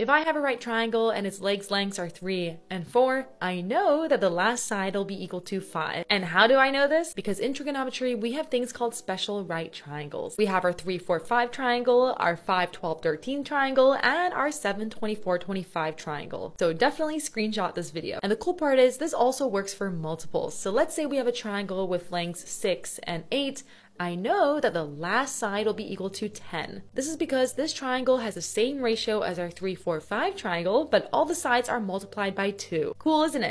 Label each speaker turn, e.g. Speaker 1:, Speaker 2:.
Speaker 1: If I have a right triangle and its legs lengths are 3 and 4, I know that the last side will be equal to 5. And how do I know this? Because in trigonometry, we have things called special right triangles. We have our 3, 4, 5 triangle, our 5, 12, 13 triangle, and our 7, 24, 25 triangle. So definitely screenshot this video. And the cool part is this also works for multiples. So let's say we have a triangle with lengths 6 and 8, I know that the last side will be equal to 10. This is because this triangle has the same ratio as our 3, 4, 5 triangle, but all the sides are multiplied by 2. Cool, isn't it?